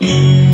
you